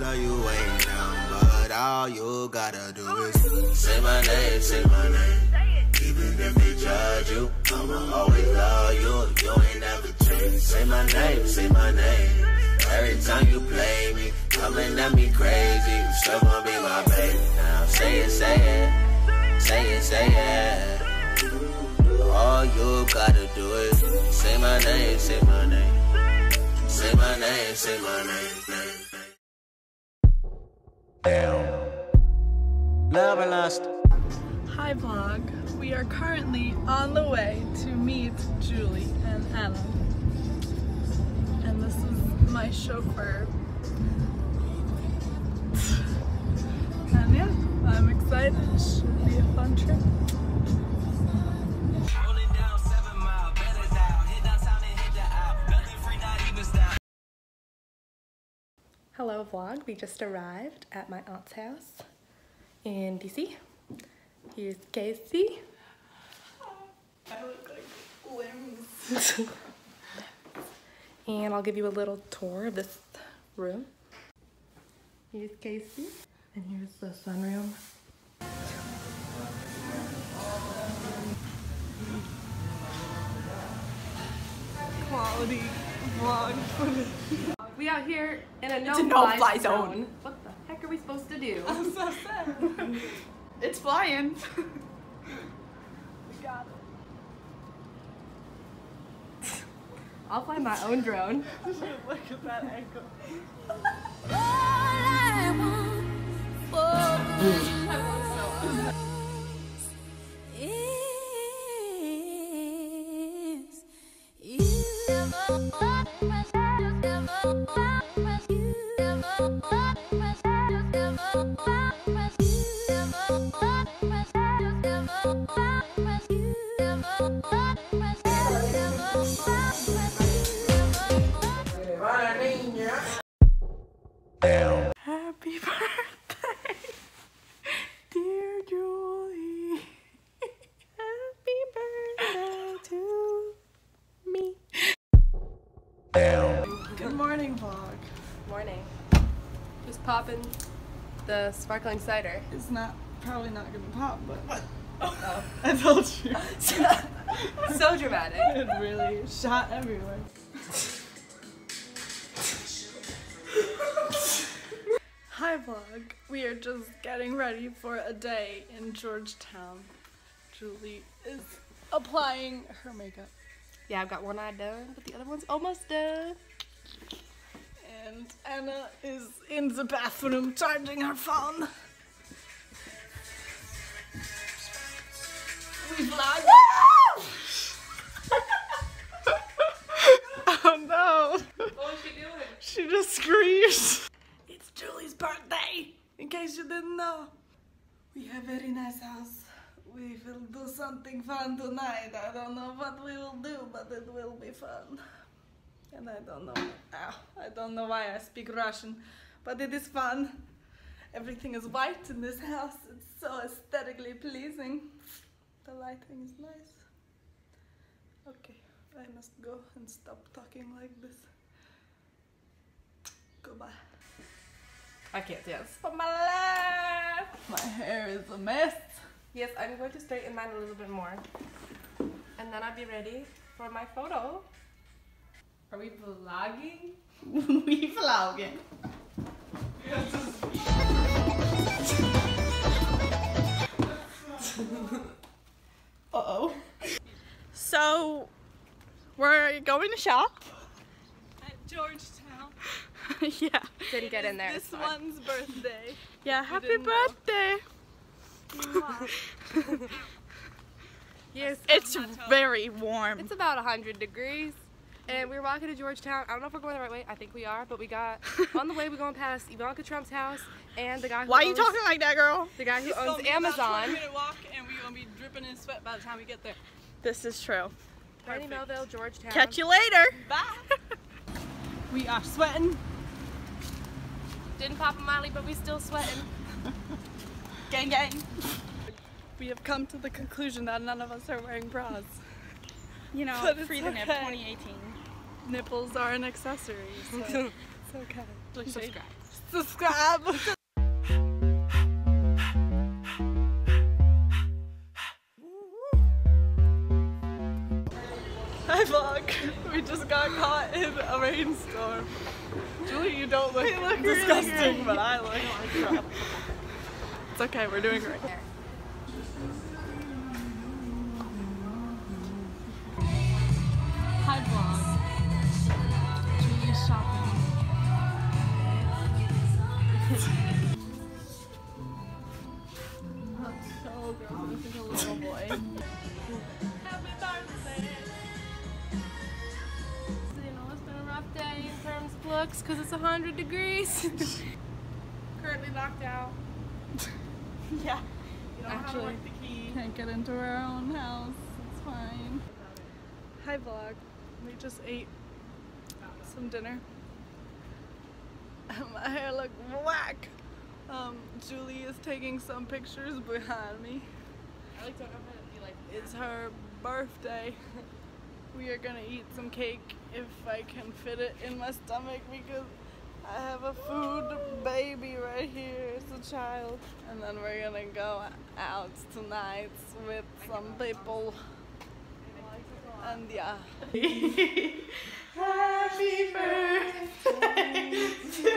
love you ain't down, but all you gotta do is say my name, say my name. Even if they judge you, I'ma always love you. You ain't never change. Say my name, say my name. Every time you play me, coming at me crazy. You still gonna be my baby. Now say it, say it, say it, say it. All you gotta do is say my name, say my name. Say my name, say my name. Love and lust. Hi vlog. We are currently on the way to meet Julie and Anna. And this is my chauffeur. And yeah, I'm excited. It Should be a fun trip. Hello vlog, we just arrived at my aunt's house in DC. Here's Casey. I look like limbs. and I'll give you a little tour of this room. Here's Casey, and here's the sunroom. Quality vlog footage. We out here in a no-fly no-fly zone. zone. What the heck are we supposed to do? I'm so sad. It's flying. We got it. I'll fly my own drone. Look at that angle. Morning. Just popping the sparkling cider. It's not probably not gonna pop, but oh, I told you. so dramatic. It really shot everywhere. Hi vlog. We are just getting ready for a day in Georgetown. Julie is applying her makeup. Yeah, I've got one eye done, but the other one's almost done. And Anna is in the bathroom charging her phone. We vlog. oh no! What was she doing? She just screams. It's Julie's birthday, in case you didn't know. We have a very nice house. We will do something fun tonight. I don't know what we will do, but it will be fun. And I don't know. Ow, I don't know why I speak Russian, but it is fun. Everything is white in this house. It's so aesthetically pleasing. The lighting is nice. Okay, I must go and stop talking like this. Goodbye. I can't dance for my life. My hair is a mess. Yes, I'm going to straighten mine a little bit more. And then I'll be ready for my photo. Are we vlogging? we vlogging. Uh-oh. So, we're going to shop. At Georgetown. yeah. Didn't get in there. This it's one's birthday. Yeah, happy birthday. Yes, It's very warm. It's about 100 degrees. And we're walking to Georgetown. I don't know if we're going the right way. I think we are, but we got on the way. We're going past Ivanka Trump's house and the guy. Who Why are you owns, talking like that, girl? The guy who It's gonna owns be about a 20 Amazon. minute walk and we're gonna be dripping in sweat by the time we get there. This is true. Tiny Melville, Georgetown. Catch you later. Bye. we are sweating. Didn't pop a Molly, but we still sweating. Gang gang. We have come to the conclusion that none of us are wearing bras. You know, But it's free the okay. 2018. Nipples are an accessory. So okay. Subscribe. Subscribe. Hi vlog. We just got caught in a rainstorm. Julie, you don't look, look disgusting, but I look like crap. It's okay, we're doing great. Shopping. so gross. This is a little boy. You it's been a rough day in terms of looks because it's 100 degrees. Currently locked out. Yeah. Actually, can't get into our own house. It's fine. Hi vlog. We just ate some dinner. My hair look whack. Um, Julie is taking some pictures behind me. I like don't know to be like. It's her birthday. We are gonna eat some cake if I can fit it in my stomach because I have a food baby right here. It's a child. And then we're gonna go out tonight with some people. And yeah. Happy birthday to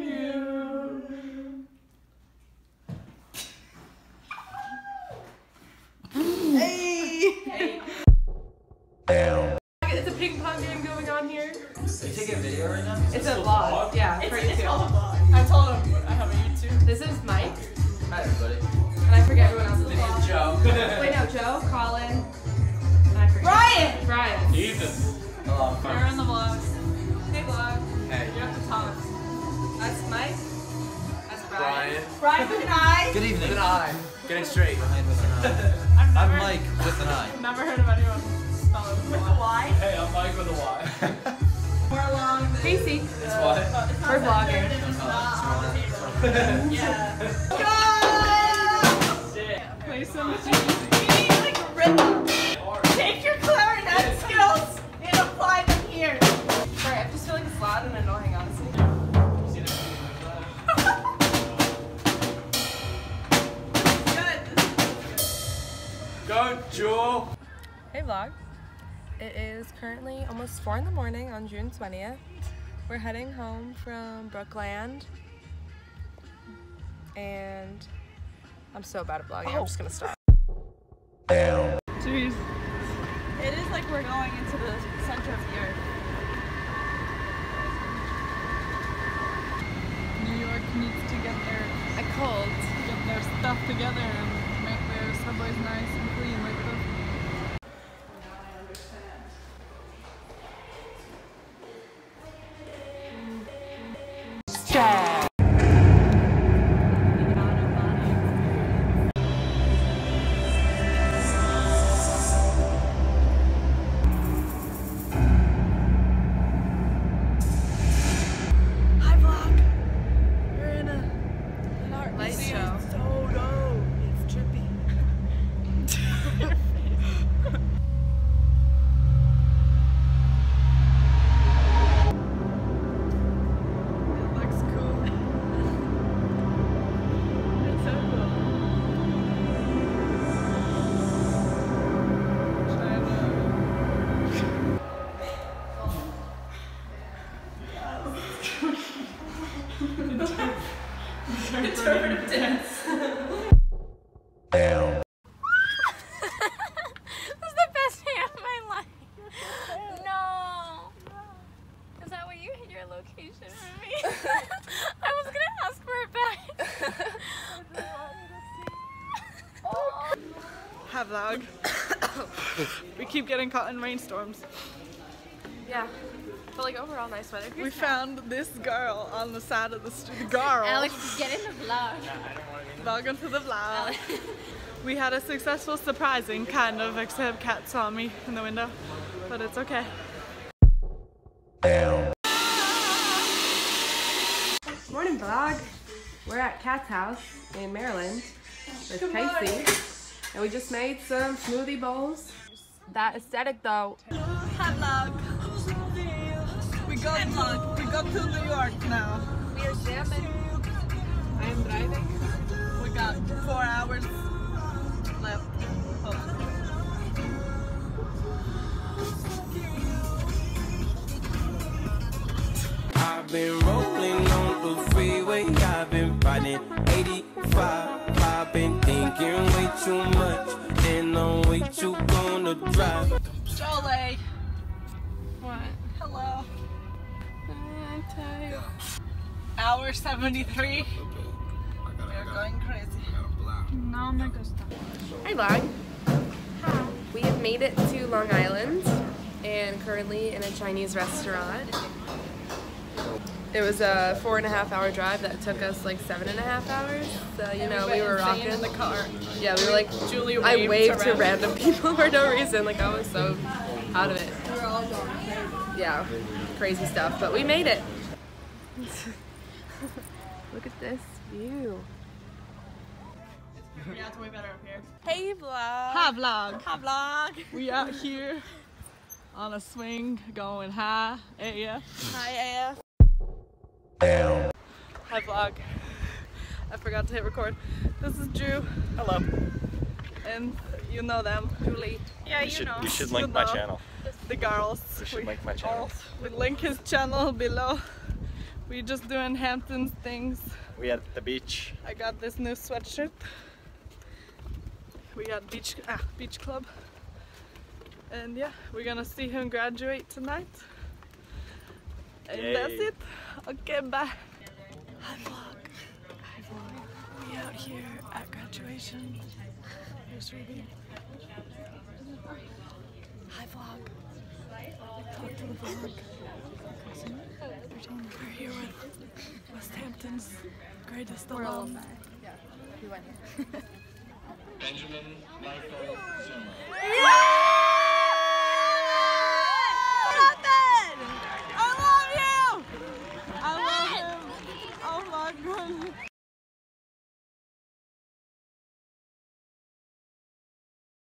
you. Hey! It's a ping pong game going on here. Are you taking a video right now? It's a Brian. Brian. Brian with an eye. Good evening. With an eye. Getting straight. Behind with an eye. I've I'm Mike with an eye. never heard of anyone spell it with a Y. Hey, I'm Mike with a Y. More long than Casey. It's what? We're vlogging. Oh, yeah. Go! Play some music. Good. Go, Joe. Hey, vlog. It is currently almost 4 in the morning on June 20th. We're heading home from Brookland. And I'm so bad at vlogging, I'm just gonna stop. Down. Jeez. It is like we're going into the center of the earth. New York needs to get their I cold. get their stuff together Hi vlog. we keep getting caught in rainstorms. Yeah. But like overall nice weather. We found this girl on the side of the street. Girl. Alex, just get in the vlog. Welcome to the vlog. We had a successful surprising, kind of, except Kat saw me in the window. But it's okay. Down. Morning vlog. We're at Kat's house in Maryland with Casey. And we just made some smoothie bowls. That aesthetic though. Hi vlog. We got vlog. We got to New York now. We are jamming. I am driving. We got four hours left. hopefully. I've been rolling on the freeway, I've been riding 85. I've been thinking way too much, drive. Jolie, What? hello. I'm tired. Hour 73. We're going crazy. No me gusta. Hi vlog. We have made it to Long Island and currently in a Chinese restaurant. It was a four and a half hour drive that took us like seven and a half hours. So you know we were rocking. in the car. Yeah, we were like Julie I waved to random- random people for no reason. Like I was so out of it. We were all going crazy. Yeah, crazy stuff. But we made it. Look at this view. Yeah, it's way better up here. Hey vlog. Hi vlog. Hi vlog. We out here on a swing going high AF. Hi AF. Down. Hi vlog. I forgot to hit record. This is Drew. Hello. And you know them, Julie. Yeah, you, know. You should You link my know. channel. The girls. You should link my channel. We link his channel below. We just doing Hamptons things. We at the beach. I got this new sweatshirt. We got beach ah, beach club. And yeah, we're gonna see him graduate tonight. And that's Yay. it. Okay, bye. Hi vlog. Hi vlog. We out here at graduation. Here's Ruby. Hi vlog. Talk to the vlog. We're here with Westhampton's greatest alum. Benjamin Michael Zimmer. I love you! I love